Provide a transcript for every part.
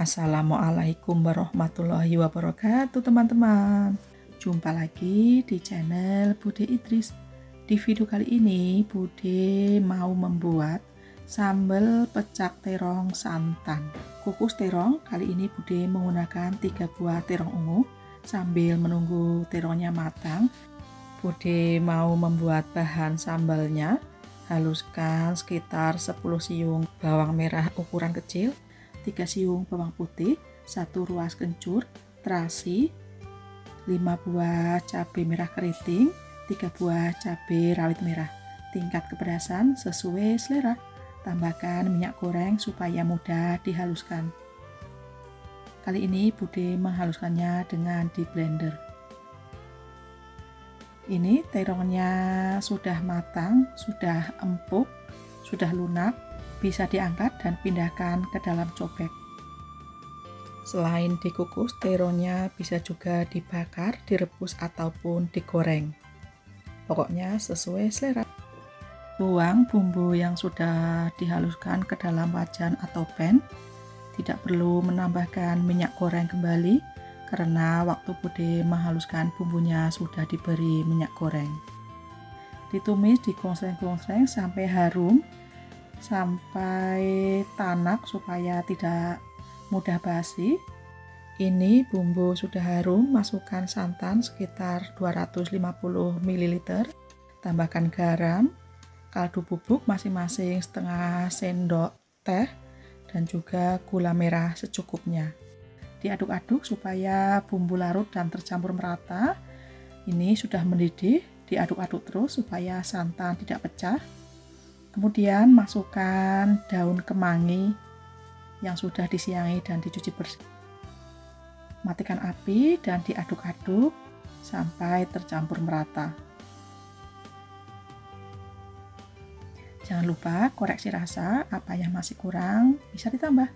Assalamualaikum warahmatullahi wabarakatuh teman-teman. Jumpa lagi di channel Bude Idris. Di video kali ini Bude mau membuat sambal pecak terong santan. Kukus terong kali ini Bude menggunakan 3 buah terong ungu Sambil menunggu terongnya matang. Bude mau membuat bahan sambalnya. Haluskan sekitar 10 siung bawang merah ukuran kecil 3 siung bawang putih, 1 ruas kencur, terasi, 5 buah cabai merah keriting, 3 buah cabai rawit merah. Tingkat kepedasan sesuai selera. Tambahkan minyak goreng supaya mudah dihaluskan. Kali ini Bude menghaluskannya dengan di blender. Ini terongnya sudah matang, sudah empuk, sudah lunak, bisa diangkat dan pindahkan ke dalam cobek. Selain dikukus, teronya bisa juga dibakar, direbus, ataupun digoreng. Pokoknya sesuai selera. Tuang bumbu yang sudah dihaluskan ke dalam wajan atau pan. Tidak perlu menambahkan minyak goreng kembali karena waktu Bude menghaluskan bumbunya sudah diberi minyak goreng. Ditumis, digongsreng-gongsreng sampai harum sampai tanak supaya tidak mudah basi. Ini bumbu sudah harum, masukkan santan sekitar 250 ml, tambahkan garam, kaldu bubuk masing-masing setengah sendok teh, dan juga gula merah secukupnya. Diaduk-aduk supaya bumbu larut dan tercampur merata. Ini sudah mendidih, diaduk-aduk terus supaya santan tidak pecah. Kemudian masukkan daun kemangi yang sudah disiangi dan dicuci bersih. Matikan api dan diaduk-aduk sampai tercampur merata. Jangan lupa koreksi rasa, apa yang masih kurang bisa ditambah.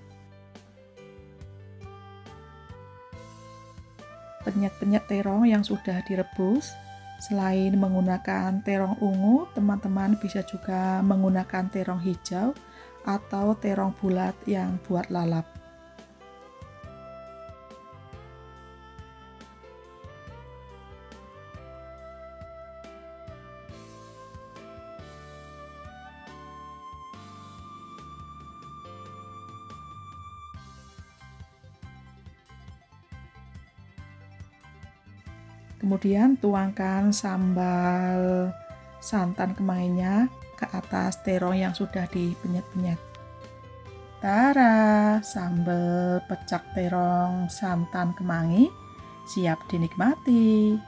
Penyet-penyet terong yang sudah direbus Selain menggunakan terong ungu, teman-teman bisa juga menggunakan terong hijau atau terong bulat yang buat lalap. Kemudian tuangkan sambal santan kemanginya ke atas terong yang sudah dipenyet-penyet. Tara, sambal pecak terong santan kemangi siap dinikmati.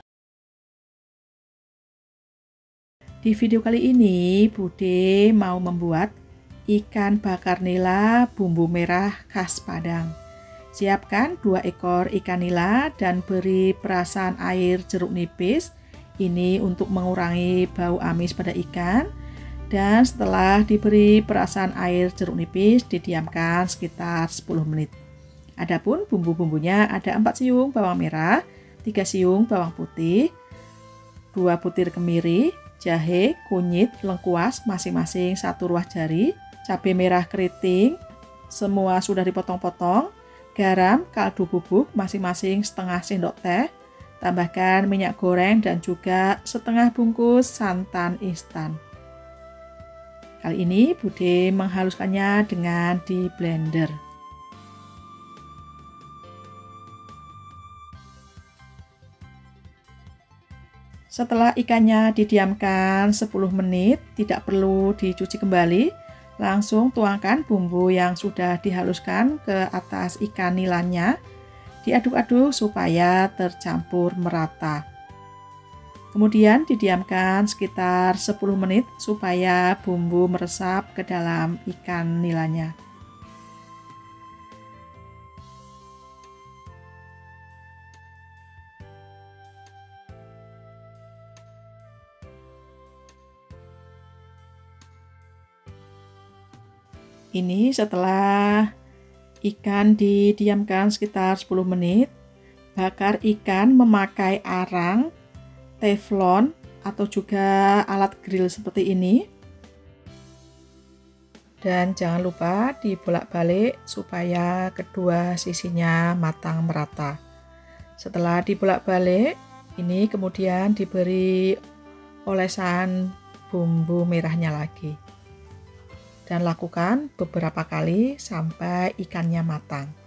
Di video kali ini, Bude mau membuat ikan bakar nila bumbu merah khas Padang. Siapkan dua ekor ikan nila dan beri perasan air jeruk nipis. Ini untuk mengurangi bau amis pada ikan. Dan setelah diberi perasan air jeruk nipis, didiamkan sekitar 10 menit. Adapun bumbu-bumbunya ada 4 siung bawang merah, 3 siung bawang putih, 2 butir kemiri, jahe, kunyit, lengkuas masing-masing satu ruas jari, cabai merah keriting, semua sudah dipotong-potong, garam, kaldu bubuk masing-masing setengah sendok teh, tambahkan minyak goreng dan juga setengah bungkus santan instan. Kali ini Bude menghaluskannya dengan di blender. Setelah ikannya didiamkan 10 menit, tidak perlu dicuci kembali, Langsung tuangkan bumbu yang sudah dihaluskan ke atas ikan nilanya. Diaduk-aduk supaya tercampur merata. Kemudian didiamkan sekitar 10 menit supaya bumbu meresap ke dalam ikan nilanya. Ini setelah ikan didiamkan sekitar 10 menit, bakar ikan memakai arang, teflon, atau juga alat grill seperti ini. Dan jangan lupa dibolak-balik supaya kedua sisinya matang merata. Setelah dibolak-balik, ini kemudian diberi olesan bumbu merahnya lagi. Dan lakukan beberapa kali sampai ikannya matang.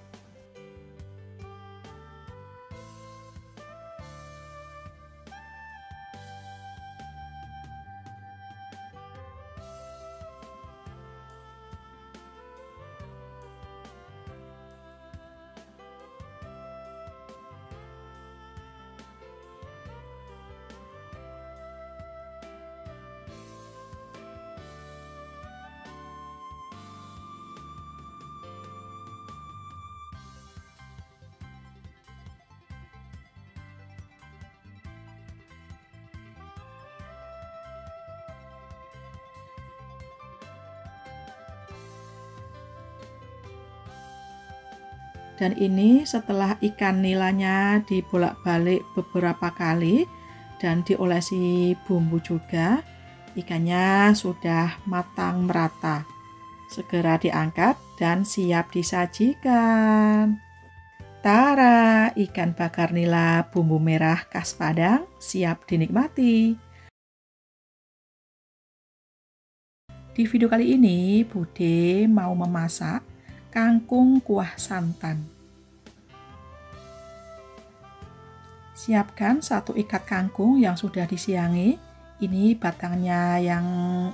Dan ini setelah ikan nilanya dibolak-balik beberapa kali dan diolesi bumbu juga, ikannya sudah matang merata. Segera diangkat dan siap disajikan. Tara, ikan bakar nila bumbu merah khas Padang siap dinikmati. Di video kali ini, Bude mau memasak kangkung kuah santan. Siapkan satu ikat kangkung yang sudah disiangi. Ini batangnya yang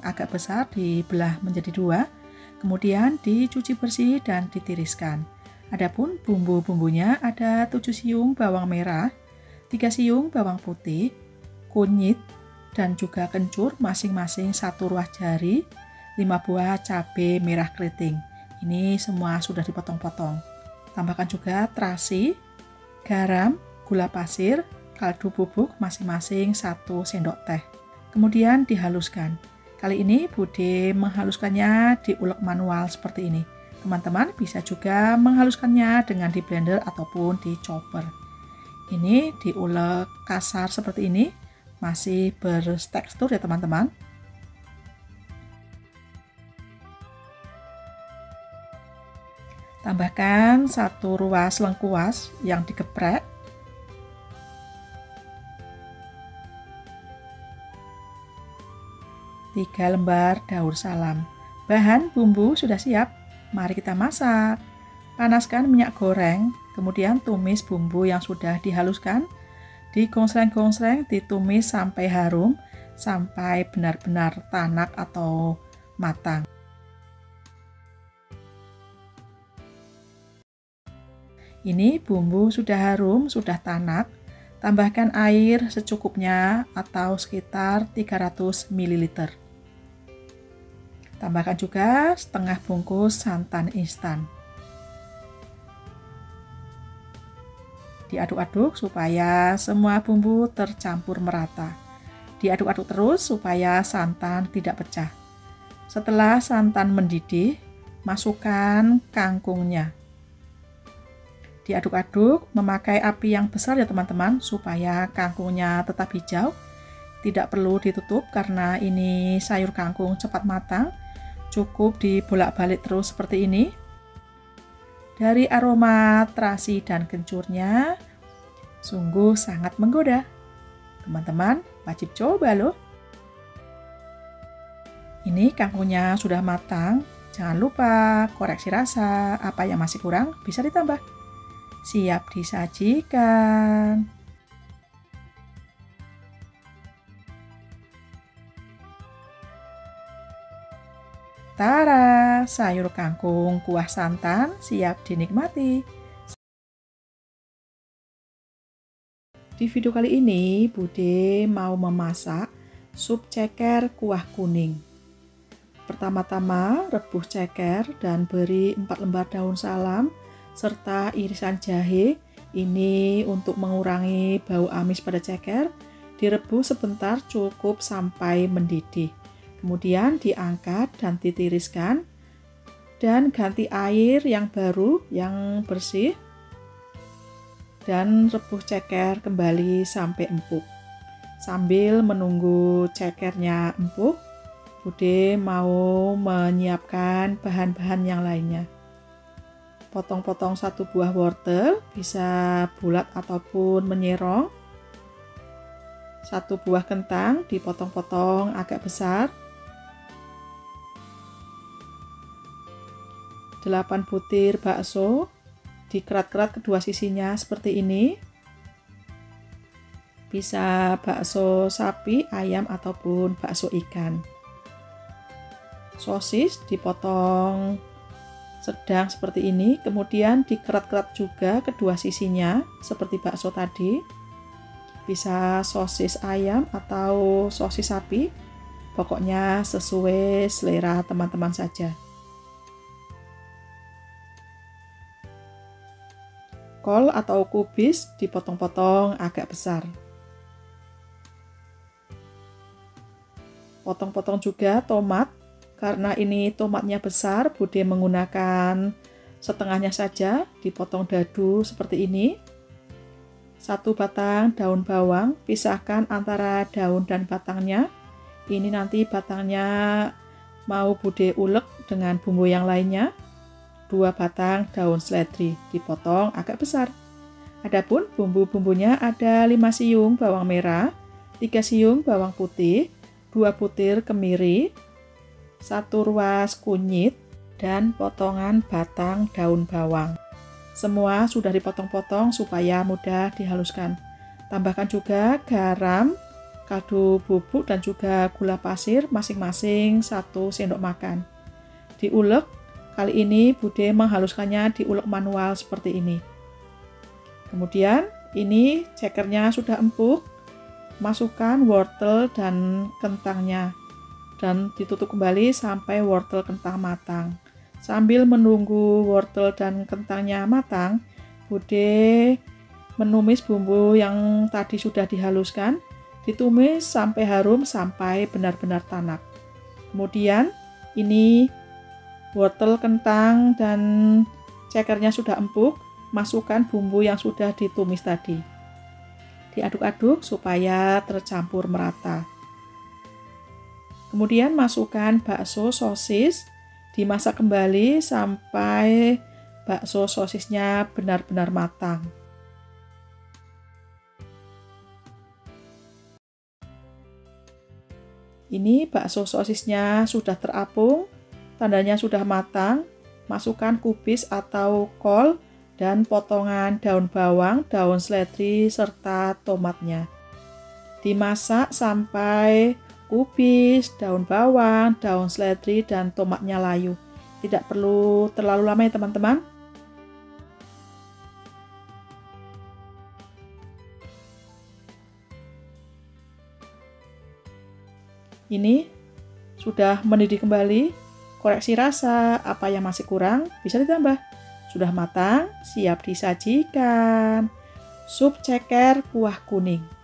agak besar dibelah menjadi dua. Kemudian dicuci bersih dan ditiriskan. Adapun bumbu-bumbunya ada 7 siung bawang merah, 3 siung bawang putih, kunyit, dan juga kencur masing-masing satu ruas jari, 5 buah cabai merah keriting. Ini semua sudah dipotong-potong. Tambahkan juga terasi, garam, gula pasir, kaldu bubuk masing-masing 1 sendok teh. Kemudian dihaluskan. Kali ini Bude menghaluskannya di ulek manual seperti ini. Teman-teman bisa juga menghaluskannya dengan di blender ataupun di chopper. Ini diulek kasar seperti ini, masih bertekstur ya teman-teman. Tambahkan satu ruas lengkuas yang digeprek. Tiga lembar daun salam. Bahan bumbu sudah siap. Mari kita masak. Panaskan minyak goreng, kemudian tumis bumbu yang sudah dihaluskan. Digonsreng-gonsreng, ditumis sampai harum, sampai benar-benar tanak atau matang. Ini bumbu sudah harum, sudah tanak. Tambahkan air secukupnya atau sekitar 300 ml. Tambahkan juga setengah bungkus santan instan. Diaduk-aduk supaya semua bumbu tercampur merata. Diaduk-aduk terus supaya santan tidak pecah. Setelah santan mendidih, masukkan kangkungnya diaduk-aduk memakai api yang besar ya teman-teman supaya kangkungnya tetap hijau. Tidak perlu ditutup karena ini sayur kangkung cepat matang. Cukup dibolak-balik terus seperti ini. Dari aroma terasi dan kencurnya sungguh sangat menggoda. Teman-teman wajib coba loh. Ini kangkungnya sudah matang. Jangan lupa koreksi rasa apa yang masih kurang bisa ditambah siap disajikan. Tara, sayur kangkung kuah santan siap dinikmati. Di video kali ini, Bude mau memasak sup ceker kuah kuning. Pertama-tama, rebus ceker dan beri 4 lembar daun salam serta irisan jahe. Ini untuk mengurangi bau amis pada ceker. Direbus sebentar cukup sampai mendidih. Kemudian diangkat dan ditiriskan. Dan ganti air yang baru yang bersih. Dan rebus ceker kembali sampai empuk. Sambil menunggu cekernya empuk Bude mau menyiapkan bahan-bahan yang lainnya. Potong-potong satu buah wortel, bisa bulat ataupun menyerong. Satu buah kentang dipotong-potong agak besar. 8 butir bakso dikerat-kerat kedua sisinya seperti ini bisa bakso sapi, ayam ataupun bakso ikan sosis dipotong sedang seperti ini. Kemudian dikerat-kerat juga kedua sisinya seperti bakso tadi. Bisa sosis ayam atau sosis sapi. Pokoknya sesuai selera teman-teman saja. Kol atau kubis dipotong-potong agak besar. Potong-potong juga tomat karena ini tomatnya besar, Bude menggunakan setengahnya saja, dipotong dadu seperti ini. Satu batang daun bawang, pisahkan antara daun dan batangnya. Ini nanti batangnya mau Bude ulek dengan bumbu yang lainnya. Dua batang daun seledri, dipotong agak besar. Adapun bumbu-bumbunya ada 5 siung bawang merah, 3 siung bawang putih, 2 butir kemiri, satu ruas kunyit, dan potongan batang daun bawang. Semua sudah dipotong-potong supaya mudah dihaluskan. Tambahkan juga garam, kaldu bubuk, dan juga gula pasir masing-masing 1 sendok makan. Diulek, kali ini Bude menghaluskannya diulek manual seperti ini. Kemudian ini cekernya sudah empuk, masukkan wortel dan kentangnya dan ditutup kembali sampai wortel kentang matang. Sambil menunggu wortel dan kentangnya matang, Bude menumis bumbu yang tadi sudah dihaluskan, ditumis sampai harum sampai benar-benar tanak. Kemudian ini wortel kentang dan cekernya sudah empuk, masukkan bumbu yang sudah ditumis tadi. Diaduk-aduk supaya tercampur merata. Kemudian masukkan bakso sosis, dimasak kembali sampai bakso sosisnya benar-benar matang. Ini bakso sosisnya sudah terapung, tandanya sudah matang. Masukkan kubis atau kol dan potongan daun bawang, daun seledri, serta tomatnya. Dimasak sampai kubis, daun bawang, daun seledri, dan tomatnya layu. Tidak perlu terlalu lama ya teman-teman. Ini sudah mendidih kembali. Koreksi rasa, apa yang masih kurang bisa ditambah. Sudah matang, siap disajikan. Sup ceker kuah kuning.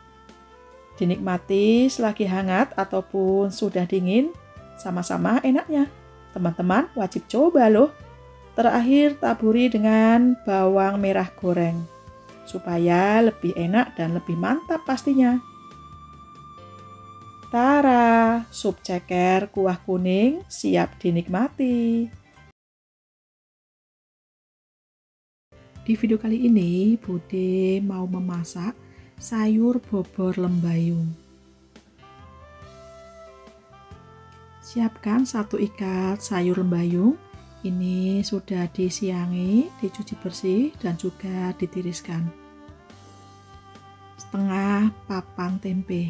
Dinikmati selagi hangat ataupun sudah dingin, sama-sama enaknya. Teman-teman wajib coba loh. Terakhir taburi dengan bawang merah goreng supaya lebih enak dan lebih mantap pastinya. Tara, sup ceker kuah kuning siap dinikmati. Di video kali ini, Bude mau memasak sayur bobor lembayung. Siapkan satu ikat sayur lembayung. Ini sudah disiangi, dicuci bersih, dan juga ditiriskan. Setengah papan tempe.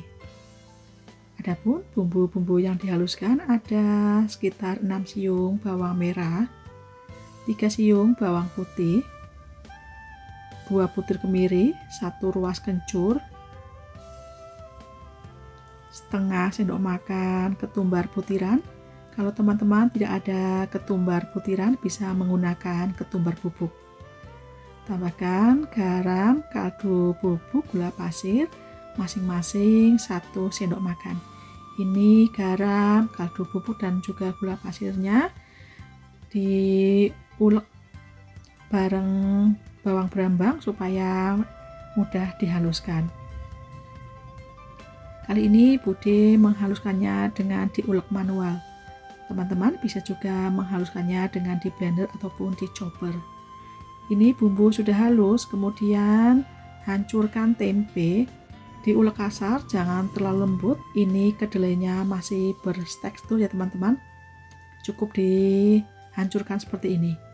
Adapun bumbu-bumbu yang dihaluskan ada sekitar 6 siung bawang merah, 3 siung bawang putih, 2 butir kemiri, 1 ruas kencur, setengah sendok makan ketumbar butiran. Kalau teman-teman tidak ada ketumbar butiran, bisa menggunakan ketumbar bubuk. Tambahkan garam, kaldu bubuk, gula pasir, masing-masing 1 sendok makan. Ini garam, kaldu bubuk, dan juga gula pasirnya diulek bareng bawang berambang supaya mudah dihaluskan. Kali ini Bude menghaluskannya dengan diulek manual. Teman-teman bisa juga menghaluskannya dengan di blender ataupun di chopper. Ini bumbu sudah halus, kemudian hancurkan tempe diulek kasar, jangan terlalu lembut. Ini kedelainya masih bertekstur ya teman-teman. Cukup dihancurkan seperti ini.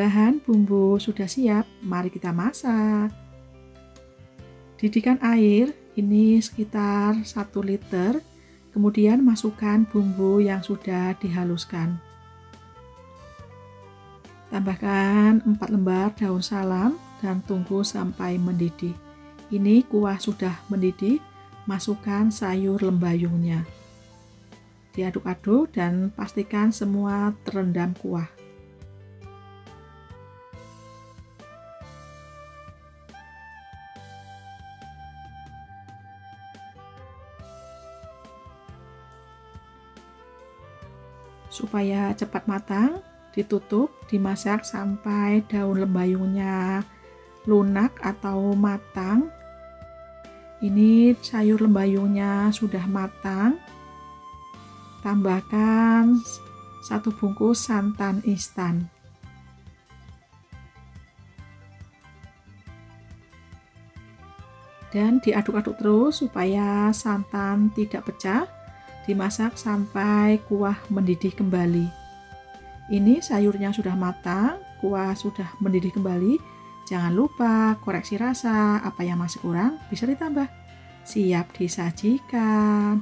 Bahan bumbu sudah siap, mari kita masak. Didikan air, ini sekitar 1 liter. Kemudian masukkan bumbu yang sudah dihaluskan. Tambahkan 4 lembar daun salam dan tunggu sampai mendidih. Ini kuah sudah mendidih, masukkan sayur lembayungnya. Diaduk-aduk dan pastikan semua terendam kuah. Supaya cepat matang ditutup dimasak sampai daun lembayungnya lunak atau matang. Ini sayur lembayungnya sudah matang. Tambahkan satu bungkus santan instan. Dan diaduk-aduk terus supaya santan tidak pecah dimasak sampai kuah mendidih kembali. Ini sayurnya sudah matang, kuah sudah mendidih kembali. Jangan lupa koreksi rasa, apa yang masih kurang bisa ditambah. Siap disajikan.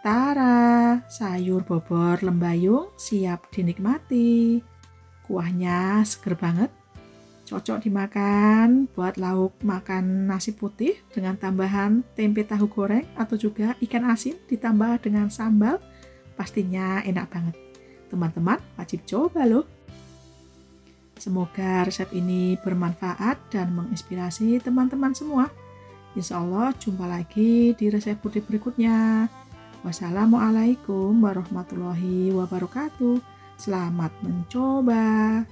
Tara, sayur bobor lembayung siap dinikmati. Kuahnya seger banget Cocok dimakan buat lauk makan nasi putih dengan tambahan tempe tahu goreng atau juga ikan asin ditambah dengan sambal. Pastinya enak banget. Teman-teman wajib coba loh. Semoga resep ini bermanfaat dan menginspirasi teman-teman semua. Insya Allah jumpa lagi di resep putih berikutnya. Wassalamualaikum warahmatullahi wabarakatuh. Selamat mencoba.